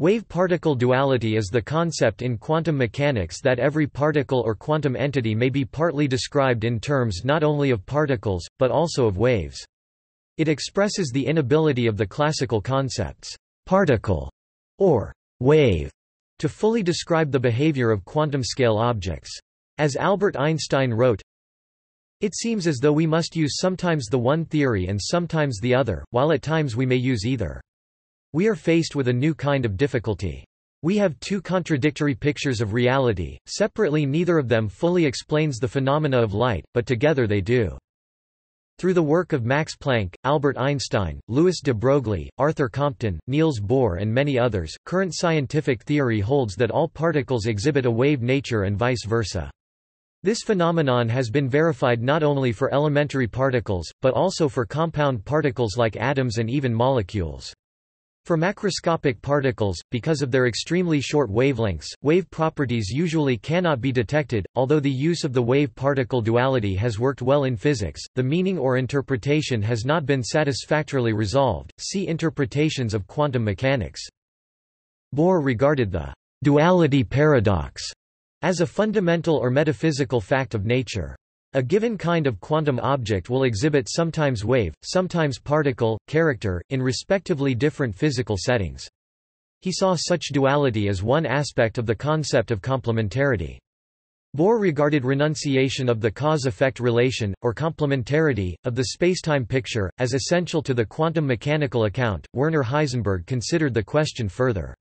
Wave-particle duality is the concept in quantum mechanics that every particle or quantum entity may be partly described in terms not only of particles, but also of waves. It expresses the inability of the classical concepts, particle or wave, to fully describe the behavior of quantum-scale objects. As Albert Einstein wrote, It seems as though we must use sometimes the one theory and sometimes the other, while at times we may use either. We are faced with a new kind of difficulty. We have two contradictory pictures of reality, separately neither of them fully explains the phenomena of light, but together they do. Through the work of Max Planck, Albert Einstein, Louis de Broglie, Arthur Compton, Niels Bohr and many others, current scientific theory holds that all particles exhibit a wave nature and vice versa. This phenomenon has been verified not only for elementary particles, but also for compound particles like atoms and even molecules. For macroscopic particles, because of their extremely short wavelengths, wave properties usually cannot be detected. Although the use of the wave particle duality has worked well in physics, the meaning or interpretation has not been satisfactorily resolved. See interpretations of quantum mechanics. Bohr regarded the duality paradox as a fundamental or metaphysical fact of nature. A given kind of quantum object will exhibit sometimes wave, sometimes particle, character, in respectively different physical settings. He saw such duality as one aspect of the concept of complementarity. Bohr regarded renunciation of the cause-effect relation, or complementarity, of the spacetime picture, as essential to the quantum mechanical account. Werner Heisenberg considered the question further.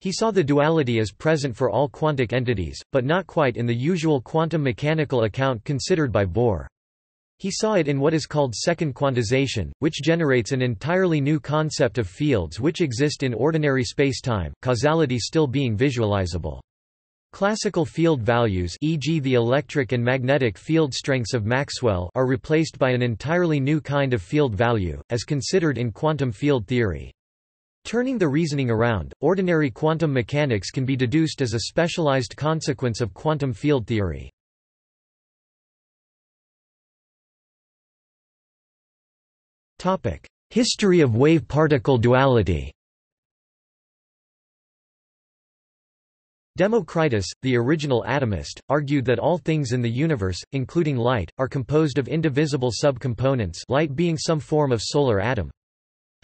He saw the duality as present for all quantic entities, but not quite in the usual quantum mechanical account considered by Bohr. He saw it in what is called second quantization, which generates an entirely new concept of fields which exist in ordinary spacetime, causality still being visualizable. Classical field values e.g. the electric and magnetic field strengths of Maxwell are replaced by an entirely new kind of field value, as considered in quantum field theory. Turning the reasoning around, ordinary quantum mechanics can be deduced as a specialized consequence of quantum field theory. History of wave-particle duality Democritus, the original atomist, argued that all things in the universe, including light, are composed of indivisible subcomponents light being some form of solar atom.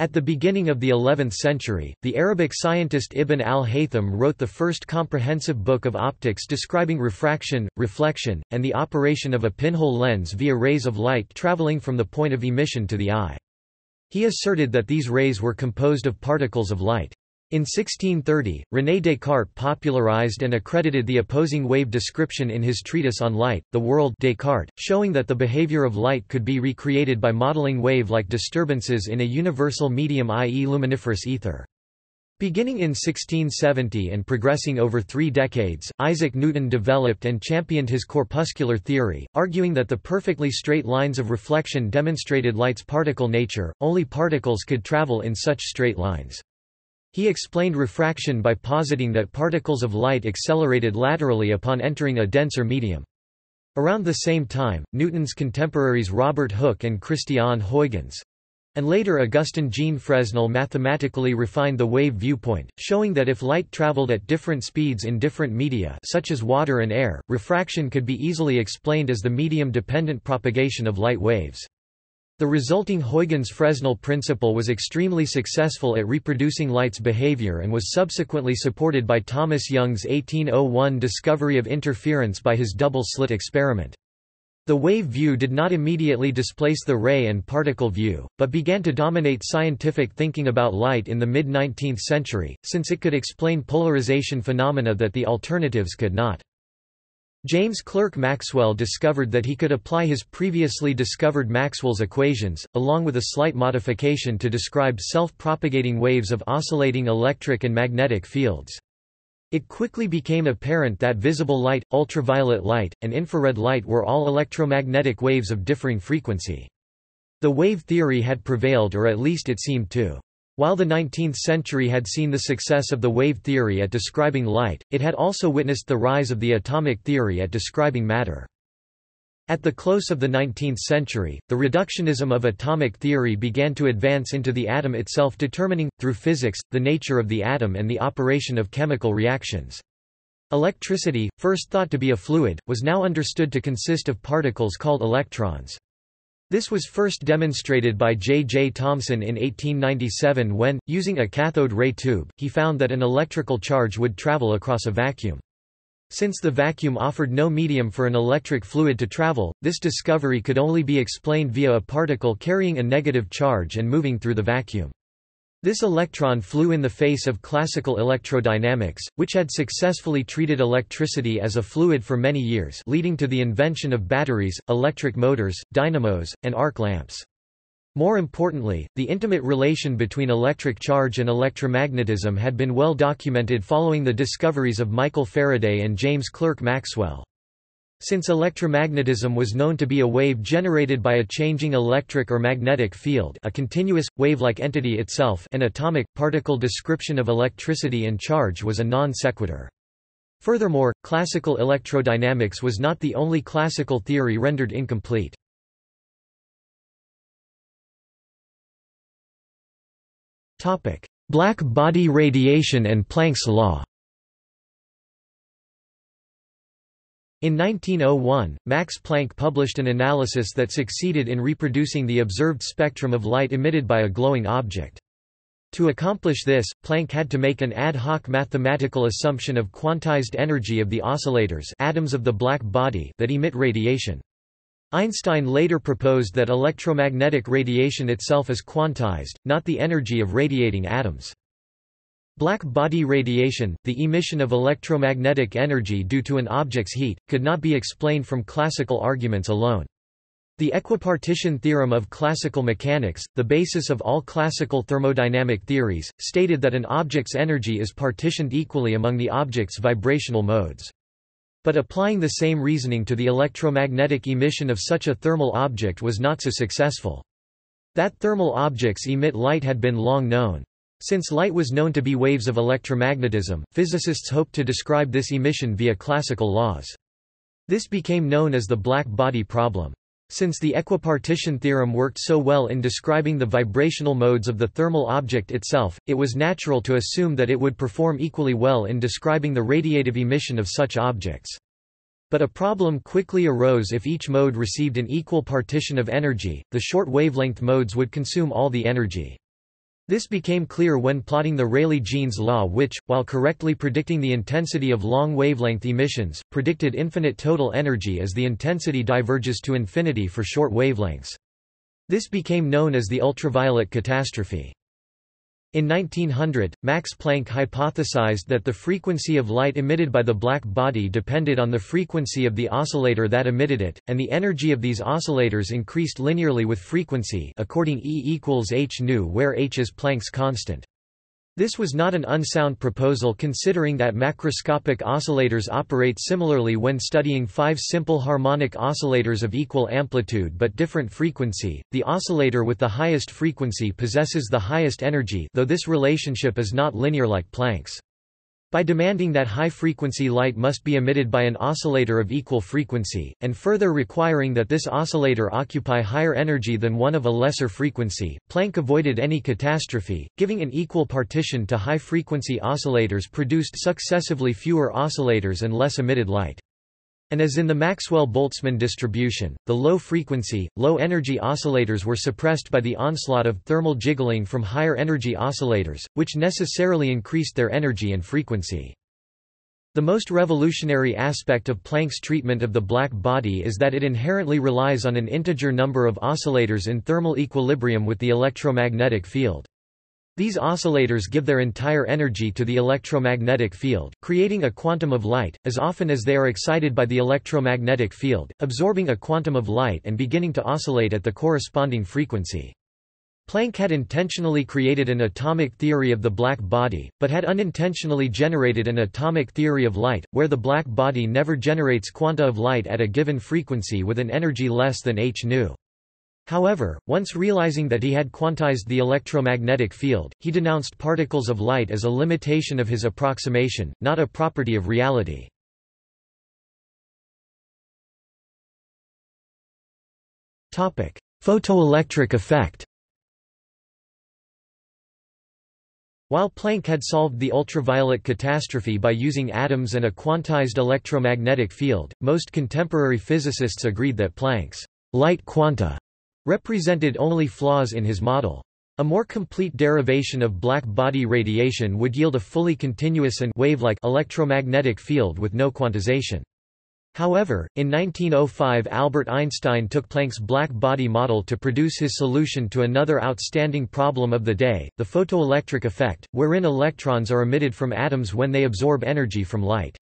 At the beginning of the 11th century, the Arabic scientist Ibn al-Haytham wrote the first comprehensive book of optics describing refraction, reflection, and the operation of a pinhole lens via rays of light traveling from the point of emission to the eye. He asserted that these rays were composed of particles of light. In 1630, René Descartes popularized and accredited the opposing wave description in his treatise on light, The World Descartes, showing that the behavior of light could be recreated by modeling wave-like disturbances in a universal medium i.e. luminiferous ether. Beginning in 1670 and progressing over three decades, Isaac Newton developed and championed his corpuscular theory, arguing that the perfectly straight lines of reflection demonstrated light's particle nature, only particles could travel in such straight lines. He explained refraction by positing that particles of light accelerated laterally upon entering a denser medium. Around the same time, Newton's contemporaries Robert Hooke and Christiaan Huygens and later Augustin Jean Fresnel mathematically refined the wave viewpoint, showing that if light traveled at different speeds in different media such as water and air, refraction could be easily explained as the medium-dependent propagation of light waves. The resulting Huygens-Fresnel principle was extremely successful at reproducing light's behavior and was subsequently supported by Thomas Young's 1801 discovery of interference by his double-slit experiment. The wave view did not immediately displace the ray and particle view, but began to dominate scientific thinking about light in the mid-19th century, since it could explain polarization phenomena that the alternatives could not. James Clerk Maxwell discovered that he could apply his previously discovered Maxwell's equations, along with a slight modification to describe self-propagating waves of oscillating electric and magnetic fields. It quickly became apparent that visible light, ultraviolet light, and infrared light were all electromagnetic waves of differing frequency. The wave theory had prevailed or at least it seemed to. While the 19th century had seen the success of the wave theory at describing light, it had also witnessed the rise of the atomic theory at describing matter. At the close of the 19th century, the reductionism of atomic theory began to advance into the atom itself determining, through physics, the nature of the atom and the operation of chemical reactions. Electricity, first thought to be a fluid, was now understood to consist of particles called electrons. This was first demonstrated by J. J. Thomson in 1897 when, using a cathode ray tube, he found that an electrical charge would travel across a vacuum. Since the vacuum offered no medium for an electric fluid to travel, this discovery could only be explained via a particle carrying a negative charge and moving through the vacuum. This electron flew in the face of classical electrodynamics, which had successfully treated electricity as a fluid for many years leading to the invention of batteries, electric motors, dynamos, and arc lamps. More importantly, the intimate relation between electric charge and electromagnetism had been well documented following the discoveries of Michael Faraday and James Clerk Maxwell. Since electromagnetism was known to be a wave generated by a changing electric or magnetic field a continuous, wave-like entity itself an atomic, particle description of electricity and charge was a non sequitur. Furthermore, classical electrodynamics was not the only classical theory rendered incomplete. Black body radiation and Planck's law In 1901, Max Planck published an analysis that succeeded in reproducing the observed spectrum of light emitted by a glowing object. To accomplish this, Planck had to make an ad hoc mathematical assumption of quantized energy of the oscillators atoms of the black body that emit radiation. Einstein later proposed that electromagnetic radiation itself is quantized, not the energy of radiating atoms. Black body radiation, the emission of electromagnetic energy due to an object's heat, could not be explained from classical arguments alone. The equipartition theorem of classical mechanics, the basis of all classical thermodynamic theories, stated that an object's energy is partitioned equally among the object's vibrational modes. But applying the same reasoning to the electromagnetic emission of such a thermal object was not so successful. That thermal objects emit light had been long known. Since light was known to be waves of electromagnetism, physicists hoped to describe this emission via classical laws. This became known as the black body problem. Since the equipartition theorem worked so well in describing the vibrational modes of the thermal object itself, it was natural to assume that it would perform equally well in describing the radiative emission of such objects. But a problem quickly arose if each mode received an equal partition of energy, the short wavelength modes would consume all the energy. This became clear when plotting the Rayleigh-Jeans law which, while correctly predicting the intensity of long wavelength emissions, predicted infinite total energy as the intensity diverges to infinity for short wavelengths. This became known as the ultraviolet catastrophe. In 1900, Max Planck hypothesized that the frequency of light emitted by the black body depended on the frequency of the oscillator that emitted it, and the energy of these oscillators increased linearly with frequency according E equals h nu where h is Planck's constant. This was not an unsound proposal considering that macroscopic oscillators operate similarly when studying five simple harmonic oscillators of equal amplitude but different frequency. The oscillator with the highest frequency possesses the highest energy though this relationship is not linear like Planck's. By demanding that high-frequency light must be emitted by an oscillator of equal frequency, and further requiring that this oscillator occupy higher energy than one of a lesser frequency, Planck avoided any catastrophe, giving an equal partition to high-frequency oscillators produced successively fewer oscillators and less emitted light. And as in the Maxwell-Boltzmann distribution, the low-frequency, low-energy oscillators were suppressed by the onslaught of thermal jiggling from higher-energy oscillators, which necessarily increased their energy and frequency. The most revolutionary aspect of Planck's treatment of the black body is that it inherently relies on an integer number of oscillators in thermal equilibrium with the electromagnetic field. These oscillators give their entire energy to the electromagnetic field, creating a quantum of light, as often as they are excited by the electromagnetic field, absorbing a quantum of light and beginning to oscillate at the corresponding frequency. Planck had intentionally created an atomic theory of the black body, but had unintentionally generated an atomic theory of light, where the black body never generates quanta of light at a given frequency with an energy less than h nu. However, once realizing that he had quantized the electromagnetic field, he denounced particles of light as a limitation of his approximation, not a property of reality. Photoelectric effect While Planck had solved the ultraviolet catastrophe by using atoms and a quantized electromagnetic field, most contemporary physicists agreed that Planck's light quanta represented only flaws in his model. A more complete derivation of black body radiation would yield a fully continuous and wave-like electromagnetic field with no quantization. However, in 1905 Albert Einstein took Planck's black body model to produce his solution to another outstanding problem of the day, the photoelectric effect, wherein electrons are emitted from atoms when they absorb energy from light.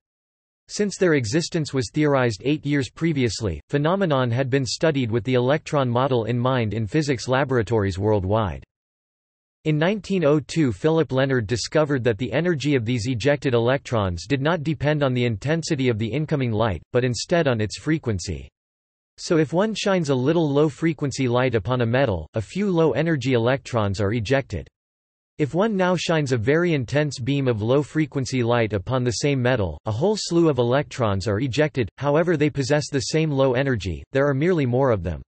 Since their existence was theorized eight years previously, phenomenon had been studied with the electron model in mind in physics laboratories worldwide. In 1902 Philipp Lenard discovered that the energy of these ejected electrons did not depend on the intensity of the incoming light, but instead on its frequency. So if one shines a little low-frequency light upon a metal, a few low-energy electrons are ejected. If one now shines a very intense beam of low-frequency light upon the same metal, a whole slew of electrons are ejected, however they possess the same low energy, there are merely more of them.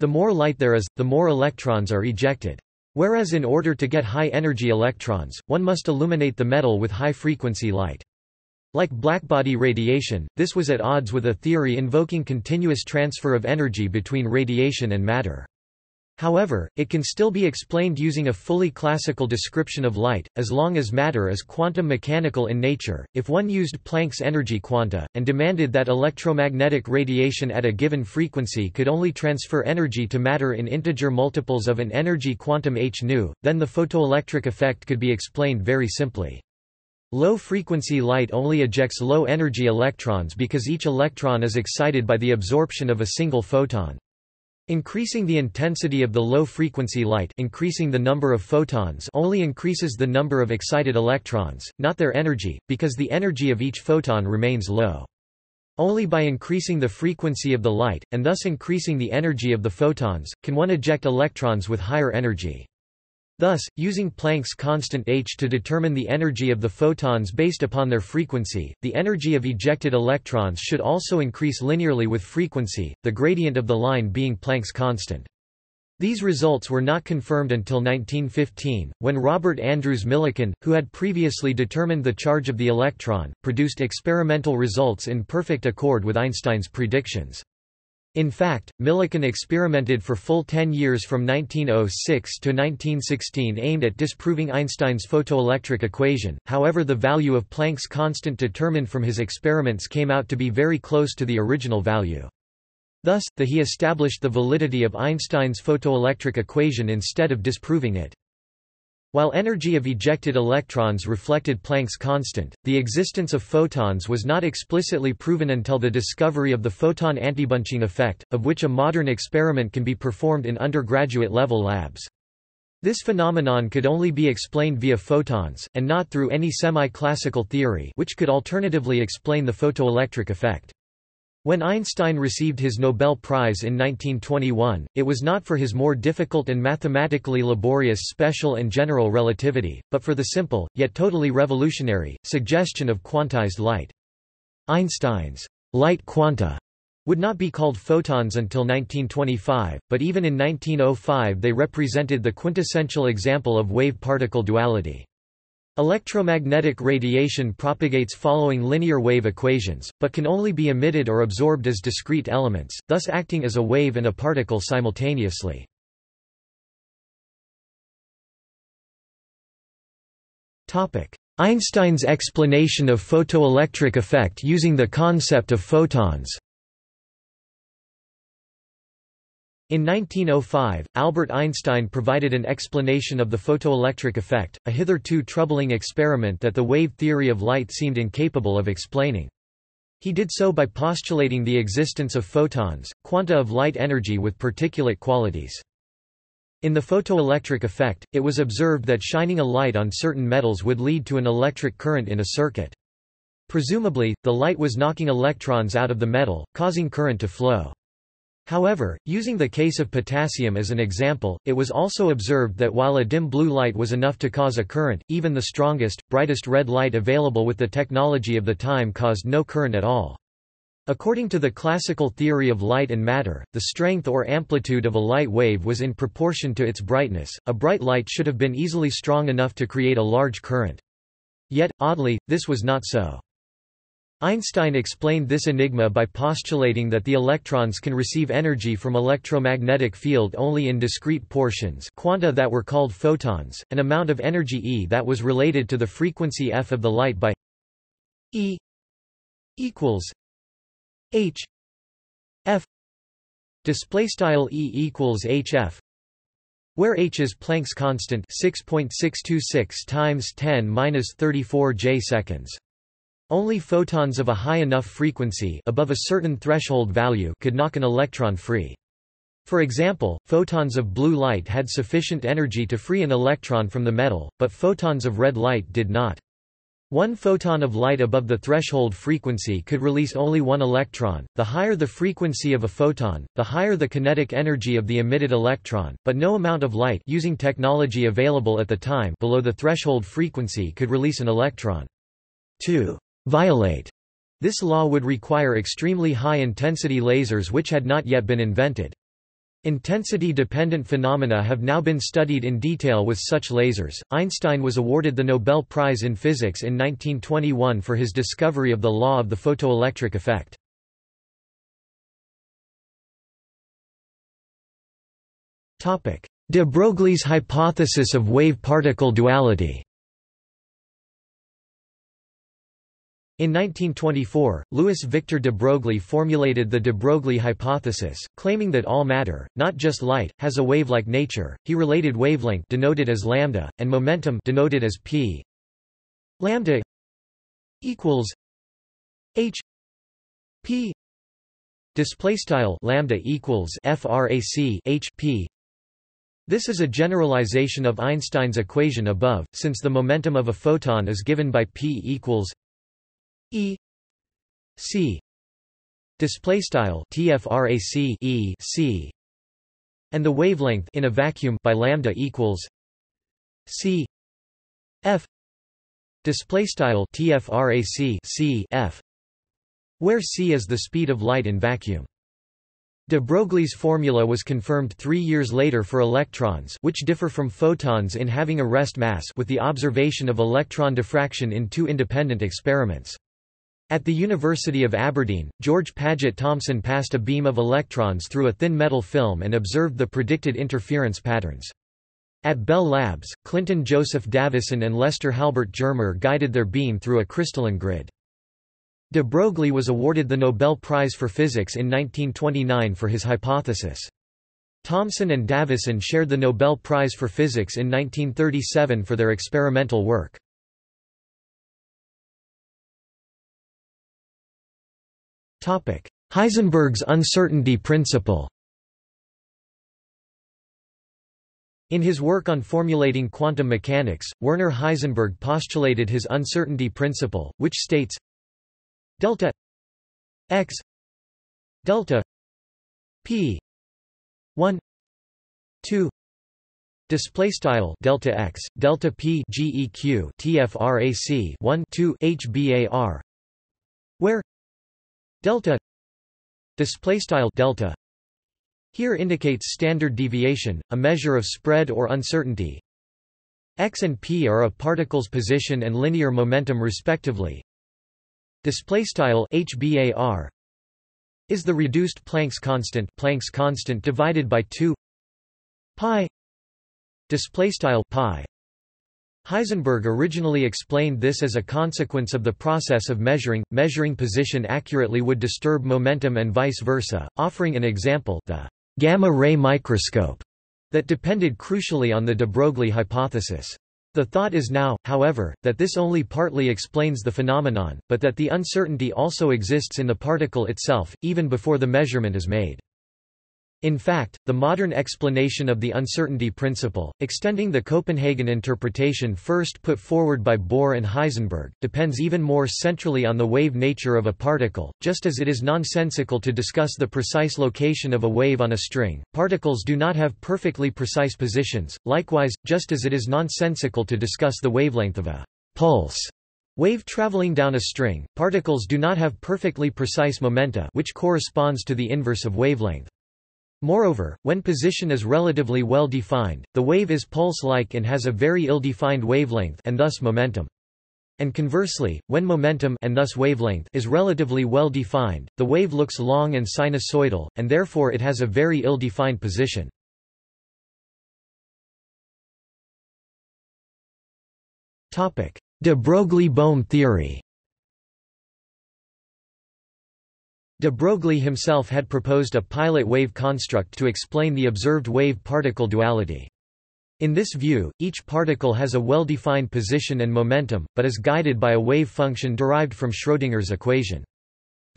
The more light there is, the more electrons are ejected. Whereas in order to get high-energy electrons, one must illuminate the metal with high-frequency light. Like blackbody radiation, this was at odds with a theory invoking continuous transfer of energy between radiation and matter. However, it can still be explained using a fully classical description of light, as long as matter is quantum mechanical in nature. If one used Planck's energy quanta, and demanded that electromagnetic radiation at a given frequency could only transfer energy to matter in integer multiples of an energy quantum h nu, then the photoelectric effect could be explained very simply. Low-frequency light only ejects low-energy electrons because each electron is excited by the absorption of a single photon. Increasing the intensity of the low-frequency light increasing the number of photons only increases the number of excited electrons, not their energy, because the energy of each photon remains low. Only by increasing the frequency of the light, and thus increasing the energy of the photons, can one eject electrons with higher energy. Thus, using Planck's constant h to determine the energy of the photons based upon their frequency, the energy of ejected electrons should also increase linearly with frequency, the gradient of the line being Planck's constant. These results were not confirmed until 1915, when Robert Andrews Millikan, who had previously determined the charge of the electron, produced experimental results in perfect accord with Einstein's predictions. In fact, Millikan experimented for full 10 years from 1906 to 1916 aimed at disproving Einstein's photoelectric equation, however the value of Planck's constant determined from his experiments came out to be very close to the original value. Thus, the he established the validity of Einstein's photoelectric equation instead of disproving it. While energy of ejected electrons reflected Planck's constant, the existence of photons was not explicitly proven until the discovery of the photon antibunching effect, of which a modern experiment can be performed in undergraduate-level labs. This phenomenon could only be explained via photons, and not through any semi-classical theory which could alternatively explain the photoelectric effect. When Einstein received his Nobel Prize in 1921, it was not for his more difficult and mathematically laborious special and general relativity, but for the simple, yet totally revolutionary, suggestion of quantized light. Einstein's light quanta would not be called photons until 1925, but even in 1905 they represented the quintessential example of wave-particle duality. Electromagnetic radiation propagates following linear wave equations, but can only be emitted or absorbed as discrete elements, thus acting as a wave and a particle simultaneously. Einstein's explanation of photoelectric effect using the concept of photons In 1905, Albert Einstein provided an explanation of the photoelectric effect, a hitherto troubling experiment that the wave theory of light seemed incapable of explaining. He did so by postulating the existence of photons, quanta of light energy with particulate qualities. In the photoelectric effect, it was observed that shining a light on certain metals would lead to an electric current in a circuit. Presumably, the light was knocking electrons out of the metal, causing current to flow. However, using the case of potassium as an example, it was also observed that while a dim blue light was enough to cause a current, even the strongest, brightest red light available with the technology of the time caused no current at all. According to the classical theory of light and matter, the strength or amplitude of a light wave was in proportion to its brightness. A bright light should have been easily strong enough to create a large current. Yet, oddly, this was not so. Einstein explained this enigma by postulating that the electrons can receive energy from electromagnetic field only in discrete portions quanta that were called photons, an amount of energy E that was related to the frequency f of the light by E equals H F display style E equals HF where h is Planck's constant 6.626 times 10 minus 34 J seconds. Only photons of a high enough frequency above a certain threshold value could knock an electron free. For example, photons of blue light had sufficient energy to free an electron from the metal, but photons of red light did not. One photon of light above the threshold frequency could release only one electron. The higher the frequency of a photon, the higher the kinetic energy of the emitted electron, but no amount of light using technology available at the time below the threshold frequency could release an electron. To violate this law would require extremely high-intensity lasers which had not yet been invented. Intensity-dependent phenomena have now been studied in detail with such lasers. Einstein was awarded the Nobel Prize in Physics in 1921 for his discovery of the law of the photoelectric effect. Topic: De Broglie's hypothesis of wave-particle duality. In 1924, Louis Victor de Broglie formulated the de Broglie hypothesis, claiming that all matter, not just light, has a wave-like nature. He related wavelength denoted as lambda and momentum denoted as p. Lambda equals h p display style lambda equals frac h p this is a generalization of Einstein's equation above, since the momentum of a photon is given by p equals E. C. Display style tfrac E C. And the wavelength in a vacuum by lambda equals C. F. Display style tfrac C. F. Where c is the speed of light in vacuum. De Broglie's formula was confirmed three years later for electrons which differ from photons in having a rest mass with the observation of electron diffraction in two independent experiments. At the University of Aberdeen, George Paget Thomson passed a beam of electrons through a thin metal film and observed the predicted interference patterns. At Bell Labs, Clinton Joseph Davison and Lester Halbert Germer guided their beam through a crystalline grid. De Broglie was awarded the Nobel Prize for Physics in 1929 for his hypothesis. Thomson and Davison shared the Nobel Prize for Physics in 1937 for their experimental work. Heisenberg's uncertainty principle In his work on formulating quantum mechanics, Werner Heisenberg postulated his uncertainty principle, which states delta x delta p 1 2 display style delta x delta p geq tfrac 1 2 hbar where delta display style delta here indicates standard deviation a measure of spread or uncertainty. X and p are a particle's position and linear momentum respectively. Display style hbar is the reduced Planck's constant Planck's constant divided by 2 pi display style pi Heisenberg originally explained this as a consequence of the process of measuring. Measuring position accurately would disturb momentum and vice versa, offering an example the gamma-ray microscope that depended crucially on the de Broglie hypothesis. The thought is now, however, that this only partly explains the phenomenon, but that the uncertainty also exists in the particle itself, even before the measurement is made. In fact, the modern explanation of the uncertainty principle, extending the Copenhagen interpretation first put forward by Bohr and Heisenberg, depends even more centrally on the wave nature of a particle. Just as it is nonsensical to discuss the precise location of a wave on a string, particles do not have perfectly precise positions. Likewise, just as it is nonsensical to discuss the wavelength of a pulse, Wave traveling down a string, particles do not have perfectly precise momenta which corresponds to the inverse of wavelength. Moreover, when position is relatively well defined, the wave is pulse-like and has a very ill-defined wavelength and thus momentum. And conversely, when momentum and thus wavelength is relatively well defined, the wave looks long and sinusoidal, and therefore it has a very ill-defined position. De Broglie-Bohm theory De Broglie himself had proposed a pilot wave construct to explain the observed wave-particle duality. In this view, each particle has a well-defined position and momentum, but is guided by a wave function derived from Schrödinger's equation.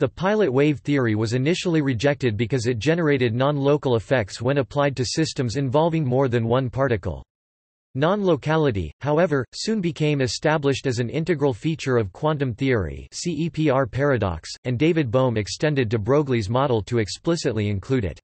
The pilot wave theory was initially rejected because it generated non-local effects when applied to systems involving more than one particle. Non-locality, however, soon became established as an integral feature of quantum theory CEPR paradox, and David Bohm extended de Broglie's model to explicitly include it.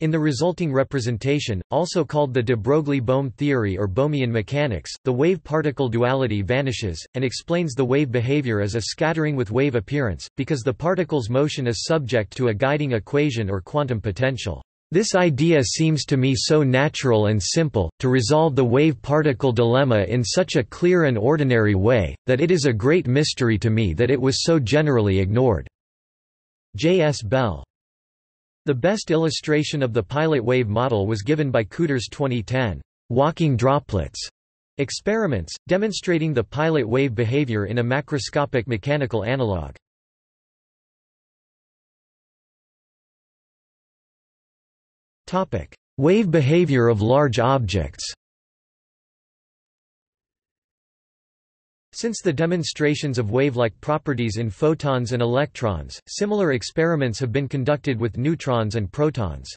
In the resulting representation, also called the de Broglie-Bohm theory or Bohmian mechanics, the wave-particle duality vanishes, and explains the wave behavior as a scattering with wave appearance, because the particle's motion is subject to a guiding equation or quantum potential. This idea seems to me so natural and simple, to resolve the wave-particle dilemma in such a clear and ordinary way, that it is a great mystery to me that it was so generally ignored." J. S. Bell. The best illustration of the pilot wave model was given by Couder's 2010, "'Walking Droplets' experiments, demonstrating the pilot wave behavior in a macroscopic mechanical analog. Topic: Wave behavior of large objects. Since the demonstrations of wave-like properties in photons and electrons, similar experiments have been conducted with neutrons and protons.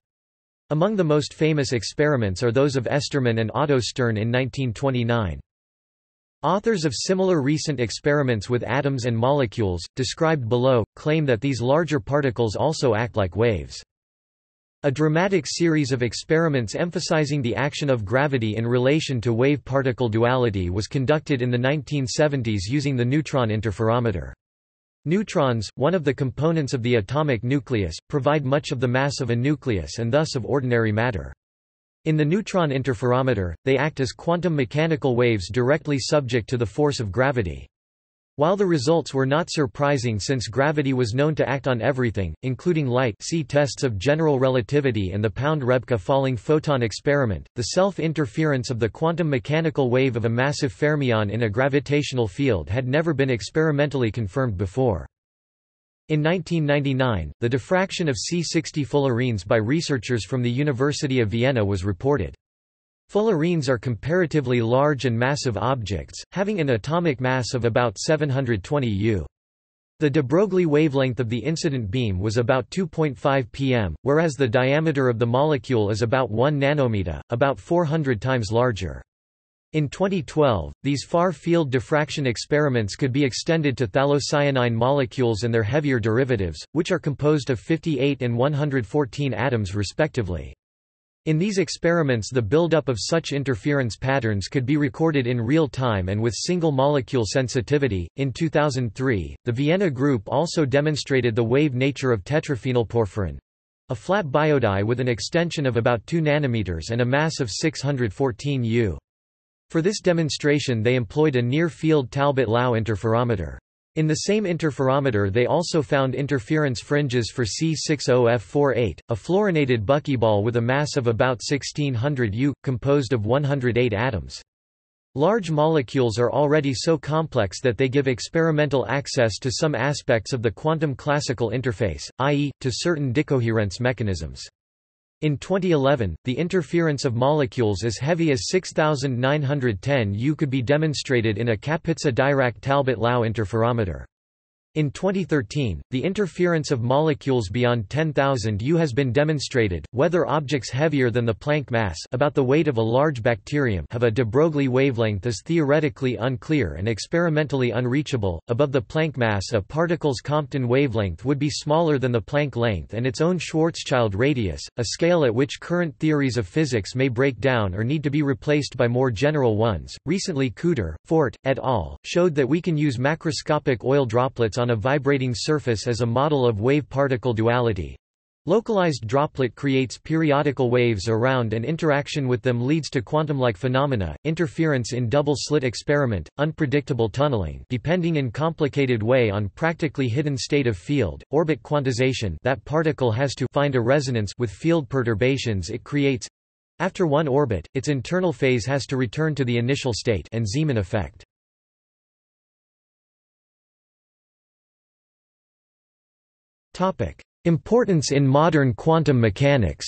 Among the most famous experiments are those of Estermann and Otto Stern in 1929. Authors of similar recent experiments with atoms and molecules, described below, claim that these larger particles also act like waves. A dramatic series of experiments emphasizing the action of gravity in relation to wave-particle duality was conducted in the 1970s using the neutron interferometer. Neutrons, one of the components of the atomic nucleus, provide much of the mass of a nucleus and thus of ordinary matter. In the neutron interferometer, they act as quantum mechanical waves directly subject to the force of gravity. While the results were not surprising since gravity was known to act on everything, including light see tests of general relativity and the Pound-Rebka falling photon experiment, the self-interference of the quantum mechanical wave of a massive fermion in a gravitational field had never been experimentally confirmed before. In 1999, the diffraction of C60 fullerenes by researchers from the University of Vienna was reported. Fullerenes are comparatively large and massive objects, having an atomic mass of about 720 U. The de Broglie wavelength of the incident beam was about 2.5 pm, whereas the diameter of the molecule is about 1 nanometer, about 400 times larger. In 2012, these far-field diffraction experiments could be extended to phthalocyanine molecules and their heavier derivatives, which are composed of 58 and 114 atoms respectively. In these experiments the buildup of such interference patterns could be recorded in real time and with single molecule sensitivity. In 2003, the Vienna group also demonstrated the wave nature of tetraphenylporphyrin a flat biodye with an extension of about 2 nanometers and a mass of 614 U. For this demonstration they employed a near-field Talbot-Lau interferometer. In the same interferometer they also found interference fringes for C60F48, a fluorinated buckyball with a mass of about 1600 U, composed of 108 atoms. Large molecules are already so complex that they give experimental access to some aspects of the quantum classical interface, i.e., to certain decoherence mechanisms. In 2011, the interference of molecules as heavy as 6910 U could be demonstrated in a Kapitsa-Dirac-Talbot-Lau interferometer. In 2013, the interference of molecules beyond 10,000 U has been demonstrated. Whether objects heavier than the Planck mass, about the weight of a large bacterium, have a de Broglie wavelength is theoretically unclear and experimentally unreachable. Above the Planck mass, a particle's Compton wavelength would be smaller than the Planck length and its own Schwarzschild radius, a scale at which current theories of physics may break down or need to be replaced by more general ones. Recently, Couder, Fort, et al. showed that we can use macroscopic oil droplets on a vibrating surface as a model of wave-particle duality. Localized droplet creates periodical waves around and interaction with them leads to quantum-like phenomena, interference in double-slit experiment, unpredictable tunneling depending in complicated way on practically hidden state of field, orbit quantization that particle has to find a resonance with field perturbations it creates. After one orbit, its internal phase has to return to the initial state and Zeeman effect. Importance in modern quantum mechanics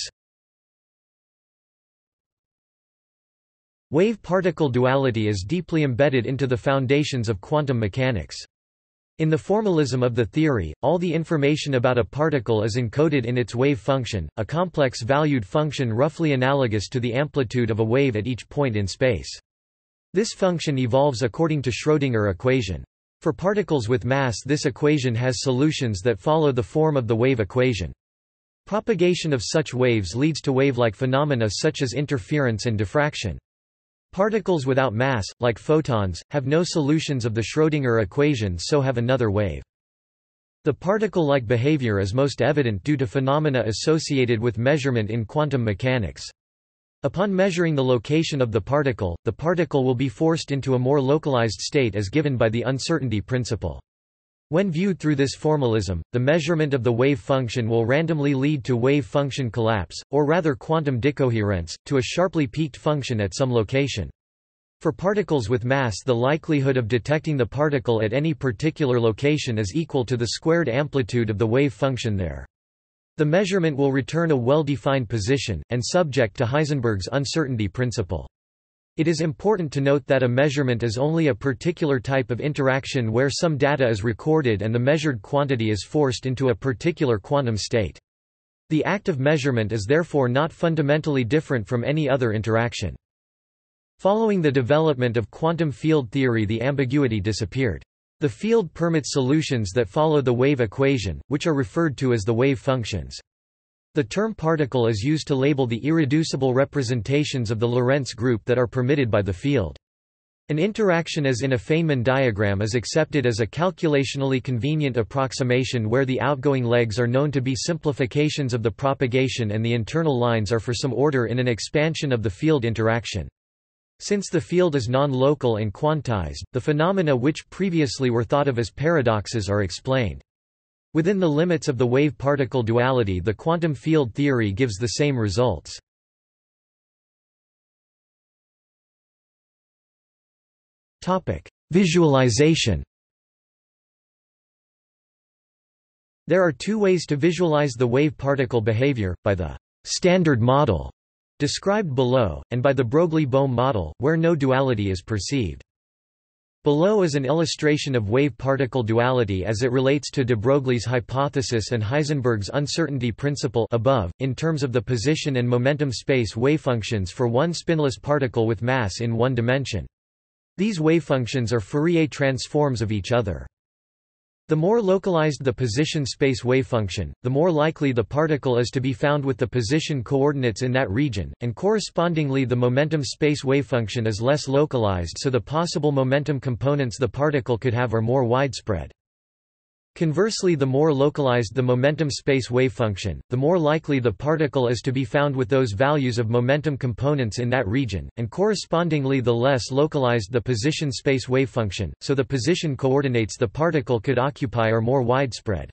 Wave-particle duality is deeply embedded into the foundations of quantum mechanics. In the formalism of the theory, all the information about a particle is encoded in its wave function, a complex valued function roughly analogous to the amplitude of a wave at each point in space. This function evolves according to Schrödinger equation. For particles with mass this equation has solutions that follow the form of the wave equation. Propagation of such waves leads to wave-like phenomena such as interference and diffraction. Particles without mass, like photons, have no solutions of the Schrödinger equation so have another wave. The particle-like behavior is most evident due to phenomena associated with measurement in quantum mechanics. Upon measuring the location of the particle, the particle will be forced into a more localized state as given by the uncertainty principle. When viewed through this formalism, the measurement of the wave function will randomly lead to wave function collapse, or rather quantum decoherence, to a sharply peaked function at some location. For particles with mass the likelihood of detecting the particle at any particular location is equal to the squared amplitude of the wave function there. The measurement will return a well-defined position, and subject to Heisenberg's uncertainty principle. It is important to note that a measurement is only a particular type of interaction where some data is recorded and the measured quantity is forced into a particular quantum state. The act of measurement is therefore not fundamentally different from any other interaction. Following the development of quantum field theory the ambiguity disappeared. The field permits solutions that follow the wave equation, which are referred to as the wave functions. The term particle is used to label the irreducible representations of the Lorentz group that are permitted by the field. An interaction as in a Feynman diagram is accepted as a calculationally convenient approximation where the outgoing legs are known to be simplifications of the propagation and the internal lines are for some order in an expansion of the field interaction. Since the field is non-local and quantized, the phenomena which previously were thought of as paradoxes are explained. Within the limits of the wave-particle duality the quantum field theory gives the same results. Visualization There are two ways to visualize the wave-particle behavior, by the standard model described below, and by the Broglie-Bohm model, where no duality is perceived. Below is an illustration of wave-particle duality as it relates to de Broglie's hypothesis and Heisenberg's uncertainty principle above, in terms of the position and momentum space wavefunctions for one spinless particle with mass in one dimension. These wavefunctions are Fourier transforms of each other. The more localized the position space wavefunction, the more likely the particle is to be found with the position coordinates in that region, and correspondingly the momentum space wavefunction is less localized so the possible momentum components the particle could have are more widespread. Conversely the more localized the momentum space wavefunction, the more likely the particle is to be found with those values of momentum components in that region, and correspondingly the less localized the position space wavefunction, so the position coordinates the particle could occupy are more widespread.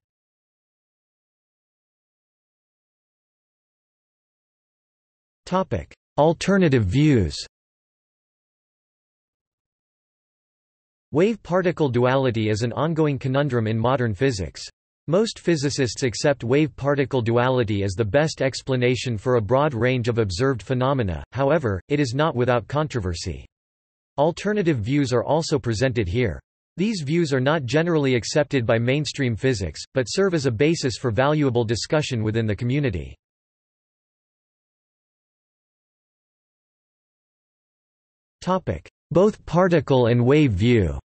Alternative views Wave-particle duality is an ongoing conundrum in modern physics. Most physicists accept wave-particle duality as the best explanation for a broad range of observed phenomena, however, it is not without controversy. Alternative views are also presented here. These views are not generally accepted by mainstream physics, but serve as a basis for valuable discussion within the community. Both particle and wave view.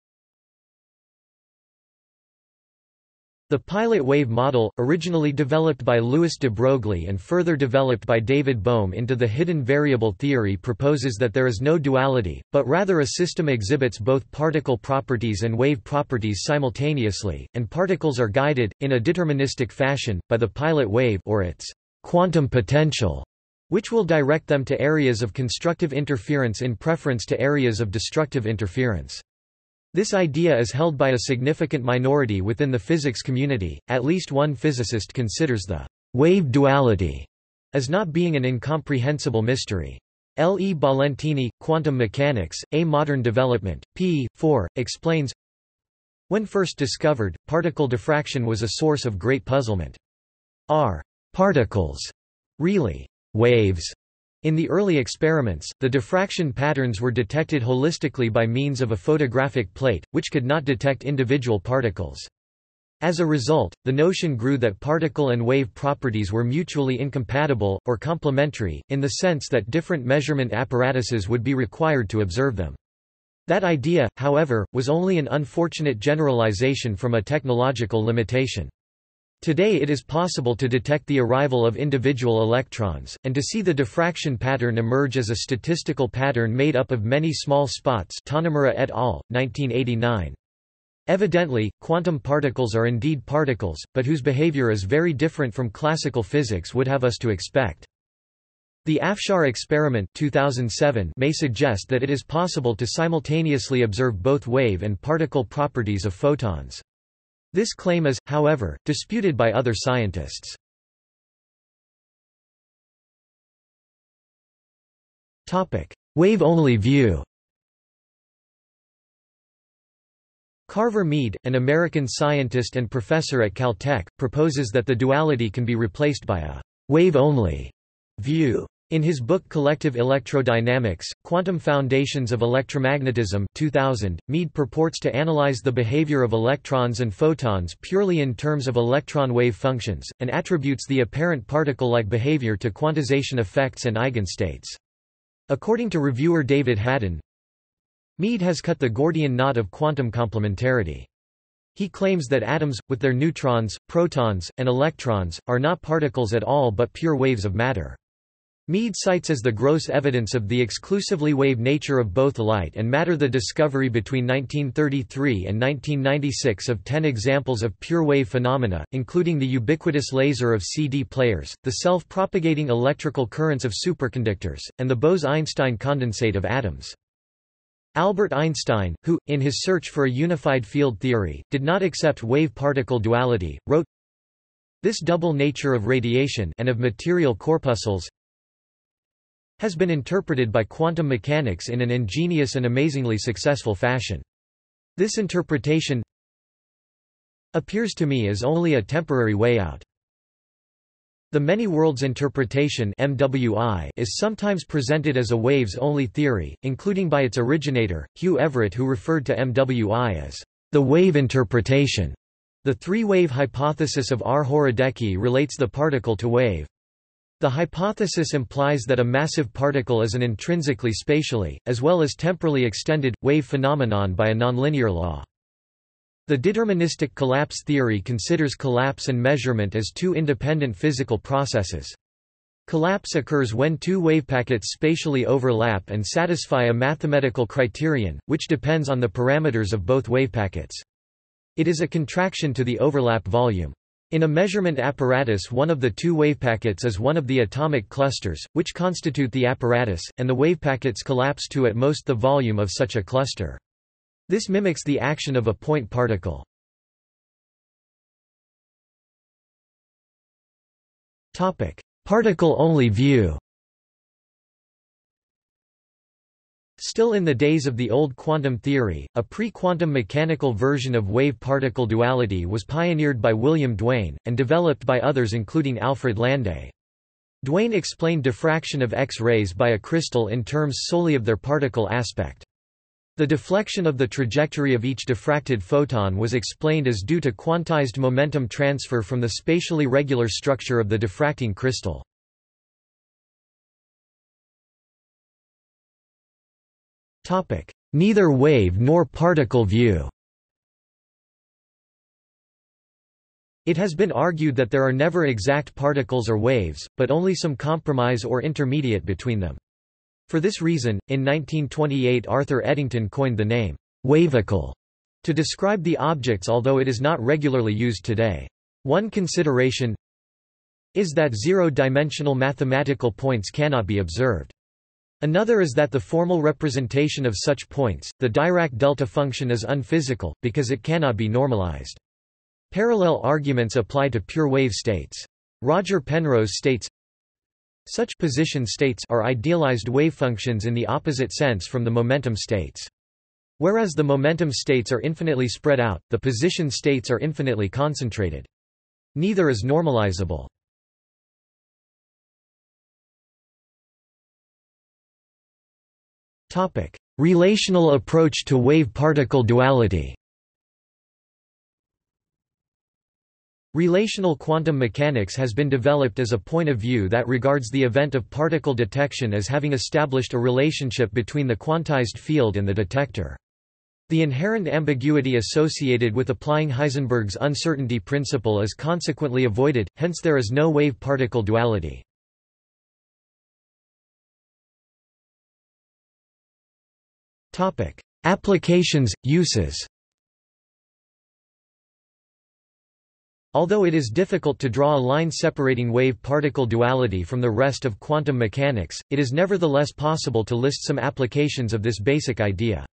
The pilot wave model, originally developed by Louis de Broglie and further developed by David Bohm into the hidden variable theory proposes that there is no duality, but rather a system exhibits both particle properties and wave properties simultaneously, and particles are guided, in a deterministic fashion, by the pilot wave or its quantum potential, which will direct them to areas of constructive interference in preference to areas of destructive interference. This idea is held by a significant minority within the physics community. At least one physicist considers the wave duality as not being an incomprehensible mystery. L. E. Ballentine, Quantum Mechanics, A Modern Development, p. 4, explains, When first discovered, particle diffraction was a source of great puzzlement. Are particles really waves in the early experiments, the diffraction patterns were detected holistically by means of a photographic plate, which could not detect individual particles. As a result, the notion grew that particle and wave properties were mutually incompatible, or complementary, in the sense that different measurement apparatuses would be required to observe them. That idea, however, was only an unfortunate generalization from a technological limitation. Today it is possible to detect the arrival of individual electrons, and to see the diffraction pattern emerge as a statistical pattern made up of many small spots Tonomura et al., 1989. Evidently, quantum particles are indeed particles, but whose behavior is very different from classical physics would have us to expect. The Afshar experiment 2007 may suggest that it is possible to simultaneously observe both wave and particle properties of photons. This claim is, however, disputed by other scientists. Wave-only view Carver Mead, an American scientist and professor at Caltech, proposes that the duality can be replaced by a wave-only view. In his book Collective Electrodynamics, Quantum Foundations of Electromagnetism 2000, Mead purports to analyze the behavior of electrons and photons purely in terms of electron wave functions, and attributes the apparent particle-like behavior to quantization effects and eigenstates. According to reviewer David Haddon, Mead has cut the Gordian knot of quantum complementarity. He claims that atoms, with their neutrons, protons, and electrons, are not particles at all but pure waves of matter. Mead cites as the gross evidence of the exclusively wave nature of both light and matter the discovery between 1933 and 1996 of ten examples of pure wave phenomena, including the ubiquitous laser of CD players, the self-propagating electrical currents of superconductors, and the Bose-Einstein condensate of atoms. Albert Einstein, who, in his search for a unified field theory, did not accept wave-particle duality, wrote, This double nature of radiation and of material corpuscles has been interpreted by quantum mechanics in an ingenious and amazingly successful fashion. This interpretation appears to me as only a temporary way out. The many worlds interpretation MWI is sometimes presented as a waves-only theory, including by its originator, Hugh Everett who referred to MWI as the wave interpretation. The three-wave hypothesis of R. Horodecki relates the particle to wave. The hypothesis implies that a massive particle is an intrinsically spatially, as well as temporally extended, wave phenomenon by a nonlinear law. The deterministic collapse theory considers collapse and measurement as two independent physical processes. Collapse occurs when two wavepackets spatially overlap and satisfy a mathematical criterion, which depends on the parameters of both wavepackets. It is a contraction to the overlap volume. In a measurement apparatus one of the two wavepackets is one of the atomic clusters, which constitute the apparatus, and the wavepackets collapse to at most the volume of such a cluster. This mimics the action of a point particle. Particle-only view Still in the days of the old quantum theory, a pre-quantum mechanical version of wave-particle duality was pioneered by William Duane, and developed by others including Alfred Landé. Duane explained diffraction of X-rays by a crystal in terms solely of their particle aspect. The deflection of the trajectory of each diffracted photon was explained as due to quantized momentum transfer from the spatially regular structure of the diffracting crystal. Neither wave nor particle view It has been argued that there are never exact particles or waves, but only some compromise or intermediate between them. For this reason, in 1928 Arthur Eddington coined the name, wavicle, to describe the objects although it is not regularly used today. One consideration is that zero-dimensional mathematical points cannot be observed. Another is that the formal representation of such points, the Dirac delta function is unphysical, because it cannot be normalized. Parallel arguments apply to pure wave states. Roger Penrose states, such position states are idealized wave functions in the opposite sense from the momentum states. Whereas the momentum states are infinitely spread out, the position states are infinitely concentrated. Neither is normalizable. Relational approach to wave-particle duality Relational quantum mechanics has been developed as a point of view that regards the event of particle detection as having established a relationship between the quantized field and the detector. The inherent ambiguity associated with applying Heisenberg's uncertainty principle is consequently avoided, hence there is no wave-particle duality. Applications, uses Although it is difficult to draw a line separating wave-particle duality from the rest of quantum mechanics, it is nevertheless possible to list some applications of this basic idea.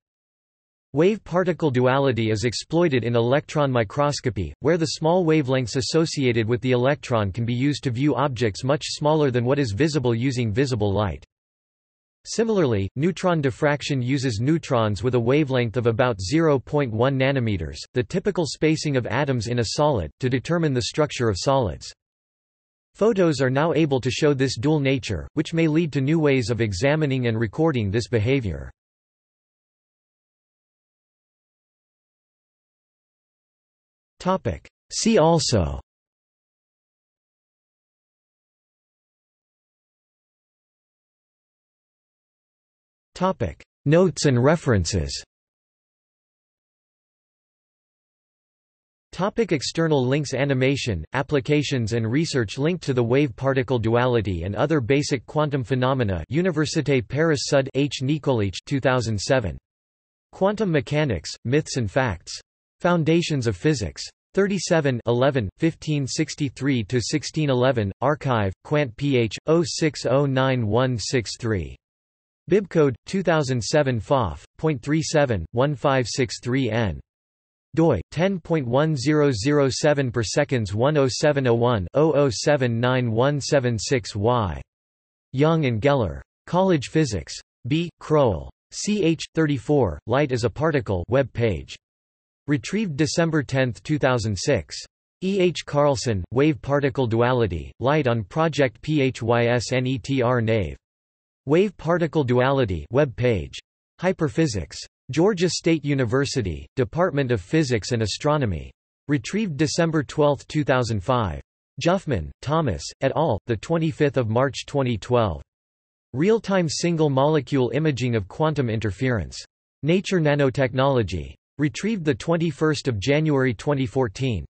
Wave-particle duality is exploited in electron microscopy, where the small wavelengths associated with the electron can be used to view objects much smaller than what is visible using visible light. Similarly, neutron diffraction uses neutrons with a wavelength of about 0.1 nanometers, the typical spacing of atoms in a solid, to determine the structure of solids. Photos are now able to show this dual nature, which may lead to new ways of examining and recording this behavior. See also Notes and references. Topic external links Animation, applications and research linked to the wave-particle duality and other basic quantum phenomena Université Paris Sud H. Nikolic 2007. Quantum Mechanics, Myths and Facts. Foundations of Physics. 37 11, 1563–1611, Archive, Quant Ph. 06091163. Bibcode 2007 FOF. 1563 n doi 10.1007 per seconds 10701 00799176y Young and Geller. College Physics. B. Crowell. Ch. 34, Light as a Particle web page. Retrieved December 10, 2006. E. H. Carlson, Wave-Particle Duality, Light on Project PHYSNETR Nave. Wave-particle duality web page. Hyperphysics. Georgia State University, Department of Physics and Astronomy. Retrieved December 12, 2005. Juffmann, Thomas, et al., 25 March 2012. Real-time single-molecule imaging of quantum interference. Nature Nanotechnology. Retrieved 21 January 2014.